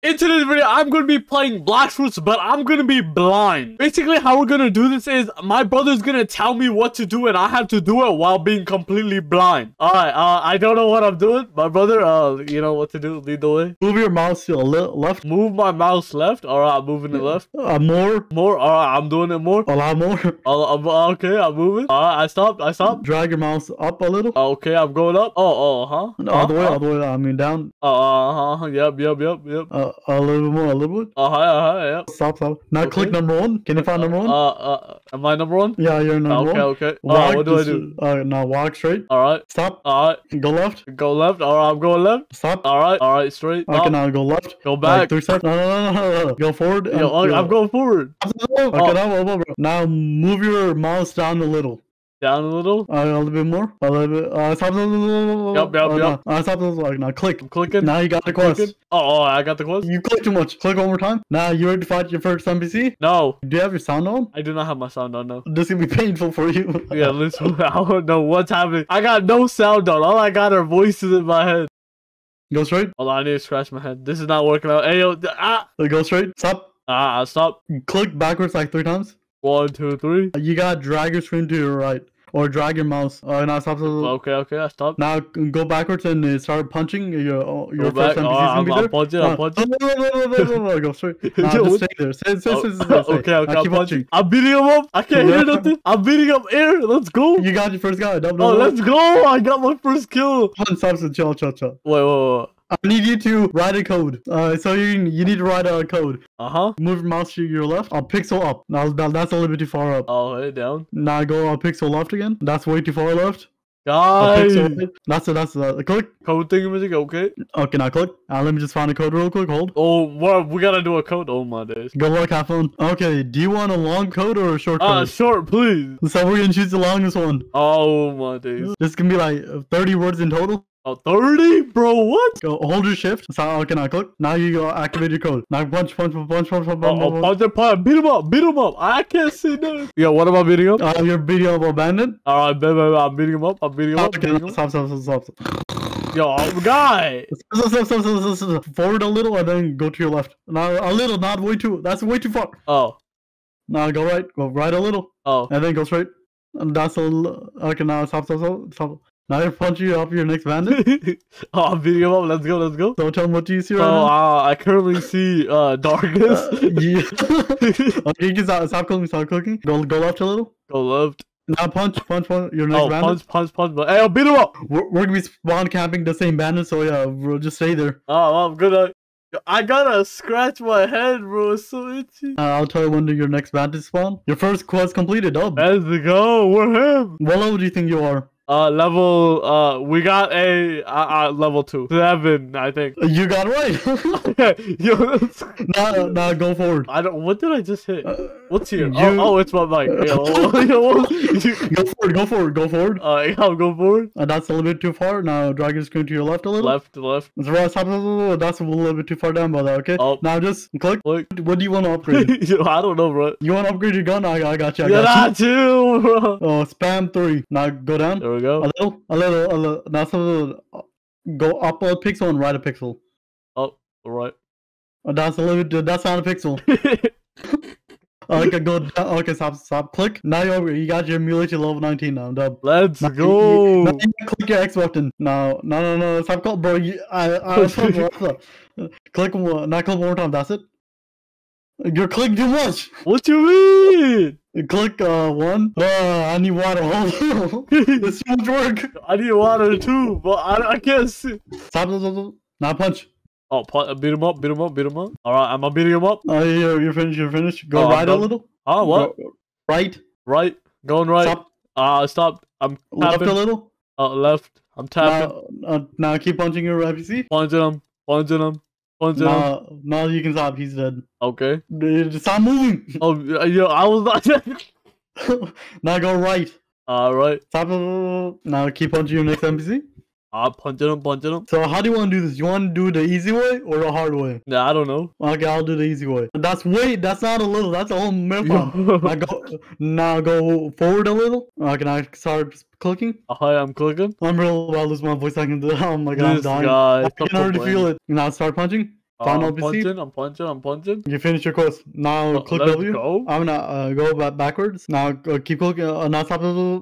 In today's video, I'm going to be playing Blox Fruits, but I'm going to be blind. Basically, how we're going to do this is my brother's going to tell me what to do, and I have to do it while being completely blind. All right, uh, I don't know what I'm doing. My brother, uh, you know what to do. Lead the way. Move your mouse to the le left. Move my mouse left. All right, I'm moving it left. Uh, more. More. All right, I'm doing it more. A lot more. Uh, okay, I'm moving. All right, I stopped. I stopped. Drag your mouse up a little. Okay, I'm going up. Oh, oh, huh? No, all the way, Uh, all the way. I mean down. Uh, uh, uh, yep, yep, yep, yep. Uh, a little bit more, a little bit. Uh, hi, uh, yep. Stop, stop. Now Okay. click number one. Can you find number one? Uh, uh, am I number one? yeah, you're number Okay, one. okay. Walk, Alright, what do I do? Uh, now walk straight. Alright, Stop. alright. Go left. Go left. Alright, I'm going left. Stop. Alright, alright, straight. Okay, Up. now go left. Go Like back. three steps. No, no, no, no. Go forward. Yo, and- yeah. I'm going forward. Okay, Oh. now, now move your mouse down a little. Down a little. Uh, a little bit more. A little bit. Uh, stop. Yup, yup, uh, yup. No. Uh, stop. Like, now click. I'm clicking. Now you got the clicking. quest. Oh, oh, I got the quest. You click too much. Click one more time. Now you ready to fight your first NPC? No, Do you have your sound on? I do not have my sound on now. This is gonna be painful for you. Yeah, listen. I don't know what's happening. I got no sound on. All I got are voices in my head. Go straight. Hold on, I need to scratch my head. This is not working out. Hey, yo, ah, Go straight. Stop. ah, stop. Click backwards like three times. One, two, three. You gotta drag your screen to your right. Or drag your mouse. Uh, now stop. stop, stop. Okay, okay, I stopped. Now go backwards and uh, start punching. Your uh, your Go back. first NPC Oh, gonna I'm, be I'm there. punching. I'm Uh, punching. no, no, no, no, no, no, no, Go straight. Nah, just stay there. Stay, stay, Oh, stay, stay, stay, stay. okay, okay, Now I'm keep punching. punching. I'm beating him up. I can't hear nothing. I'm beating up air. Let's go. You got your first guy. Double, Oh, double. let's go. I got my first kill. Stop, stop, stop, chill, chill, chill. Wait, wait, wait. I need you to write a code. Uh, so you you need to write a code. Uh huh. Move your mouse to your left. A pixel up. Now that, that's a little bit too far up. Oh, hey, down. Now go a pixel left again. That's way too far left. Guys. That's it. That's it. Click. Code thingamajig, okay. Okay, now click. Uh, let me just find a code real quick. Hold. Oh, well, we gotta do a code. Oh, my days. Go look, have fun. Okay, do you want a long code or a short Ah, code? short, please. so we're gonna choose the longest one. Oh, my days. This can be like 30 words in total. Oh, 30? Bro, what? Go hold your shift. So okay, now click. Now you go activate your code. Now punch, punch, punch, punch, punch, punch, Oh, punch, oh, punch. punch punch. Beat him up. Beat him up. I can't see nothing. Yo, what am I beating up? Uh, your video of abandoned. Alright, baby, I'm beating him up. I'm beating him up. Okay, beating him stop, stop, stop, stop, stop. Yo, oh, guy. Stop, stop, stop, stop, stop, stop. Forward a little and then go to your left. Now a little, not way too. That's way too far. Oh, Now go right. Go right a little oh. and then go straight. And that's a little. Okay, now stop, stop, stop, stop. Now you're punching up your next bandit. oh, I'm beating him up. Let's go. Let's go. Don't tell him what you see right now. uh, I currently see uh darkness. Uh, yeah. okay, you can stop, stop clicking, stop clicking. Go, go left a little. Go left. Now punch, punch, punch. Your next Oh, bandit. punch, punch, punch. But hey, I'll beat him up. We're, we're gonna be spawn camping the same bandit, so yeah, we'll just stay there. Oh, I'm gonna. I gotta scratch my head, bro. It's so itchy. Uh, I'll tell you when your next bandit spawn. Your first quest completed, dub. Let's go. We're him. What level do you think you are? Uh, level. Uh, we got a uh, uh level two, seven, I think. You got right. Yo, now, now go forward. I don't. What did I just hit? Uh, What's here? you- Oh, oh, it's my mic. Yo, yo, Go forward, go forward, go forward. uh, yeah, I'll go forward. Uh, that's a little bit too far. Now drag your screen to your left a little. Left, left. That's right. That's a little bit too far down, brother. Okay. Oh. Now just click. Look. What do you want to upgrade? Yo, I don't know, bro. you want to upgrade your gun? I, I got you. I Yeah, got that too, bro. Oh, spam three. Now go down. There we A little, a little, a little. That's a little. Go up a pixel and right a pixel. Oh, all right. Oh, that's a little. That's not a pixel. Oh, okay, go. Okay, stop, stop. Click. Now you over. You got your emulator level 19 now. Dub. Let's Now you- go. Now you click your X button. No, no, no, no. Stop, call, bro. You, I, I, stop, stop. Click one. Now click one more time. That's it. You're clicking too much. What you mean? Click uh one. Uh, I need water. It's too much work. I need water too, but I, I can't see. Stop, stop, stop, stop. Now punch. Oh, pu- beat him up, beat him up, beat him up. All right, am I beating him up? Oh, you're, you're finished. You're finished. Go Oh, right a little. Oh, what? Go right. Right, going right. Stop. Ah, stop. I'm Left a little. Uh, left. I'm tapping. Now, uh, now keep punching your NPC. Punching him. Punching him. Punching. Now, now you can stop. He's dead. Okay. Uh, Stop moving. Oh, yeah, yeah, I was not. now go right. All right. Stop. Now keep punching your next NPC. Ah, punching him, punching him. So how do you want to do this? You want to do it the easy way or the hard way? Nah, I don't know. Okay, I'll do the easy way. That's way. That's not a little. That's a whole marathon. now go. Now go forward a little. Okay, now start clicking. Hi, I'm clicking. I'm real to lose my voice. I can do. Oh my god, I'm This dying. guy. I can already feel it. Now start punching. Final I'm PC. punching, I'm punching, I'm punching. You finish your course. Now Uh, click let's W. go. I'm gonna uh, go back backwards. Now uh, keep clicking. Uh, now stop.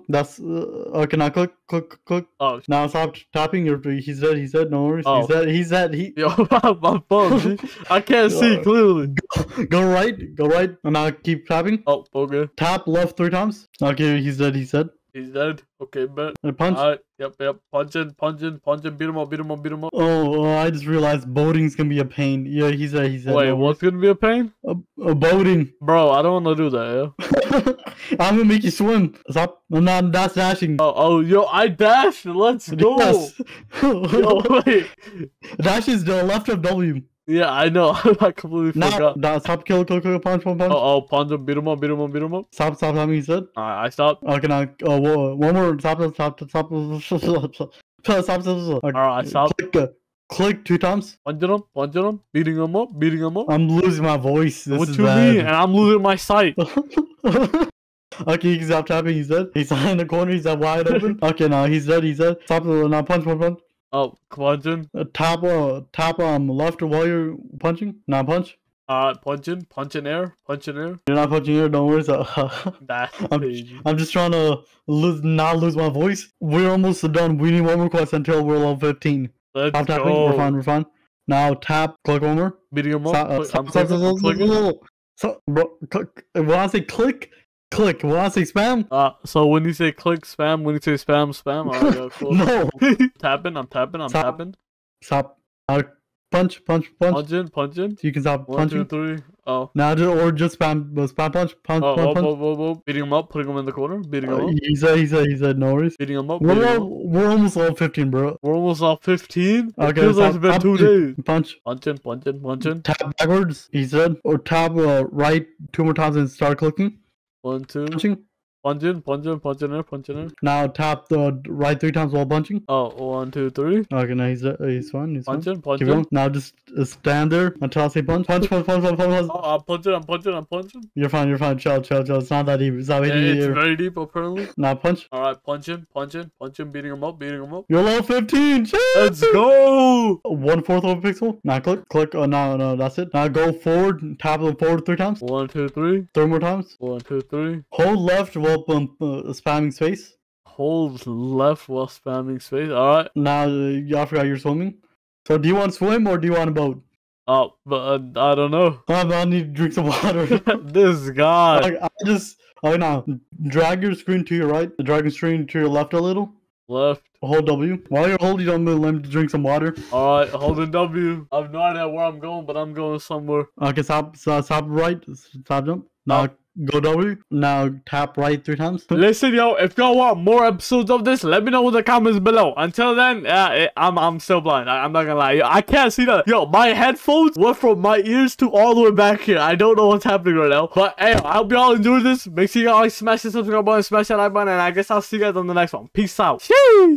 That's uh, okay. Now click, click, click. Oh, Now stop tapping. You're, he said. He said. No worries. Oh. He said. He said. He yo, my phone. G. I can't see clearly. go right. Go right. And now keep tapping. Oh, okay. Tap left three times. Okay. he's dead. He's said. He's dead. Okay, bet. And punch. Alright, yep, yep. Punching, punching, punching. Beat him up, beat him up, beat him up. Oh, oh, I just realized boating's gonna be a pain. Yeah, he's said. He said. Wait, no what's gonna be a pain? A, uh, boating. Bro, I don't want to do that, yeah? I'm gonna make you swim. Stop. I'm not. That's dashing. Oh, oh, yo, I dash. Let's go. Yes. Yo, wait. Dash is the left of W. Yeah, I know. I completely Now, forgot. now stop, kill, kill, kill, punch, punch, punch. Oh, oh, punch him, beat him up, beat him up, beat him up. Stop, stop, stop, he said. Alright, I stopped. Okay, now, uh, one more, stop, stop, stop, stop, stop, stop, stop, stop, stop, stop, stop. Alright, stop. Click, uh, click two times. Punching him, punching him, beating him up, beating him up. I'm losing my voice. This what is you mean? And. I'm losing my sight. okay, can stop tapping, he said. He's in the corner, he's wide open. Okay, now he's dead, he's dead. Stop, uh, now punch, punch, punch. Oh, punching. Uh, tap, uh, tap, um, left while you're punching. not punch. Uh, punching, punching air, punching air. You're not punching air. don't worry. So, That's I'm, crazy. I'm just trying to lose, not lose my voice. We're almost done. We need one more quest until we're level 15. Let's Stop tapping. We're fine. We're fine. Now tap. Click one more. Stop, up. uh, Click- I'm stop, clicking, stop, I'm stop, clicking. stop, stop. So, bro, click, when I say click, click. When I say spam, Uh, so when you say click spam, when you say spam, spam, alright, yeah, cool. no. tapping, I'm tapping, I'm Stop. tapping. Stop. Uh, punch, punch, punch. Punching, punching. So you can stop One, two, punching. three. Oh. Now, just, or just spam, uh, spam punch, punch, Oh, punch, whoa, punch. whoa, whoa, whoa. Beating him up, putting him in the corner, beating him Uh, up, he said, he said, he said, no worries. beating him up, We're, beating him up. we're almost level 15, bro. We're almost off 15. It Okay, feels like it's been two days. Punch. Punching, punching, punching. Tap backwards, he said. Or tap uh, right two more times and start clicking. One, two. Punching. Punching, punching, punching there, punching there. Now tap the right three times while punching. Oh, one, two, three. Okay, now he's uh, he's fine. He's fine. Punching, Keep going. Now just uh, stand there until I say punch. Punch, punch, punch, punch, punch, punch. Oh, I'm punching, I'm punching, I'm punching. You're fine. You're fine. Chill, chill, chill. It's not that deep. It's not Yeah, that deep. it's very deep, apparently. Now punch. Alright, punching, punching, punching, beating him up, beating him up. You're level 15. Chill. Let's go! One fourth of a pixel. Now click, click. Oh no, no, that's it. Now go forward. Tap the forward three times. One, two, three. Three more times. One, two, three. Hold left while um, uh, spamming space. Hold left while spamming space. Alright. Now uh, I forgot you're swimming. So do you want to swim or do you want a boat? Oh, but uh, I don't know. I I need to drink some water. this guy. Like, I just okay now drag your screen to your right, drag your screen to your left a little. Left. Hold W. While you're holding on, the let me to drink some water. Alright, holding W. I have no idea where I'm going, but I'm going somewhere. Okay, stop, stop, stop right, stop jump. Now go W. Now tap right three times. Listen, yo, if y'all want more episodes of this, let me know in the comments below. Until then, uh, eh, I'm I'm still blind. I, am not gonna lie. Yo, I can't see that. Yo, my headphones went from my ears to all the way back here. I don't know what's happening right now. But hey, I hope y'all enjoyed this. Make sure y'all smash the subscribe button, smash that like button, and I guess I'll see you guys on the next one. Peace out. Sheesh.